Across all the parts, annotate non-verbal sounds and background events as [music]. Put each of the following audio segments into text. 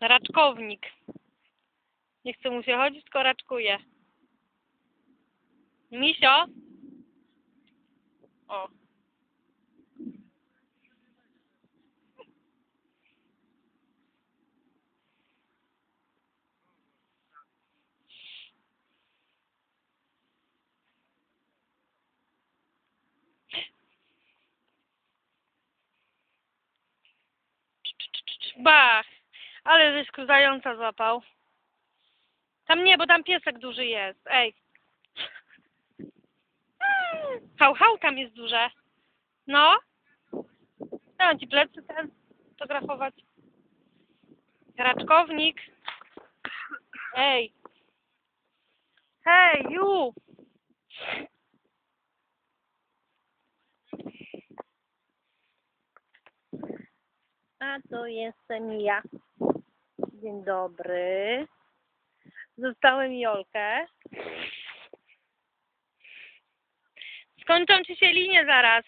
Raczkownik. Nie chce mu się chodzić, tylko raczkuje. Misio? O. Bach! Ale żeś zająca złapał. Tam nie, bo tam piesek duży jest. Ej. [laughs] Hał, hał tam jest duże. No. Dałem ci plecy ten fotografować. Raczkownik. Ej. Hej, ju. A to jestem ja. Dzień dobry. Zostałem Jolkę. Skończą ci się linie zaraz.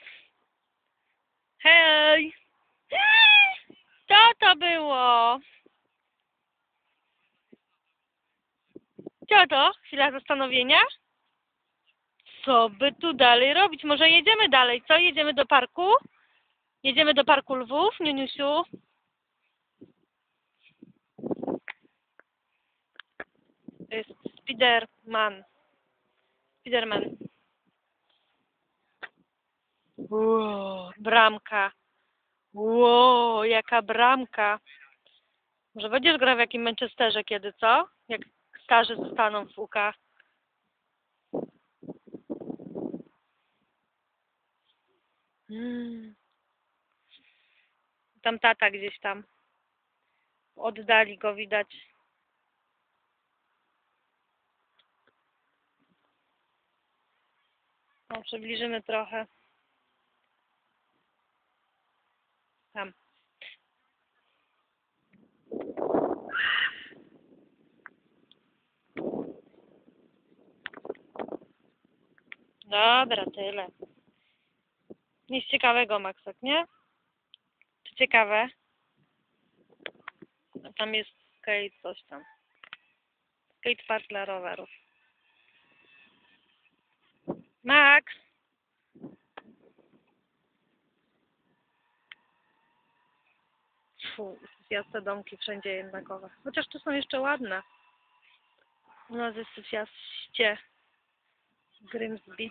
Hej! Co to było? Co to? Chwila zastanowienia? Co by tu dalej robić? Może jedziemy dalej, co? Jedziemy do parku? Jedziemy do parku lwów, Niuniusiu? To jest Spiderman. Spiderman. Wow, bramka. Wow, jaka bramka. Może będziesz grał w jakim Manchesterze kiedy, co? Jak starzy zostaną w UK. Mm. Tam tata gdzieś tam. Oddali go widać. No, przybliżymy trochę. Tam. Dobra, tyle. Nic ciekawego, Maksek, nie? Czy ciekawe? Tam jest skate, coś tam. Skate park dla rowerów. Max! Fu, te domki wszędzie jednakowe. Chociaż tu są jeszcze ładne. U nas jest syfiaście. Grimsby.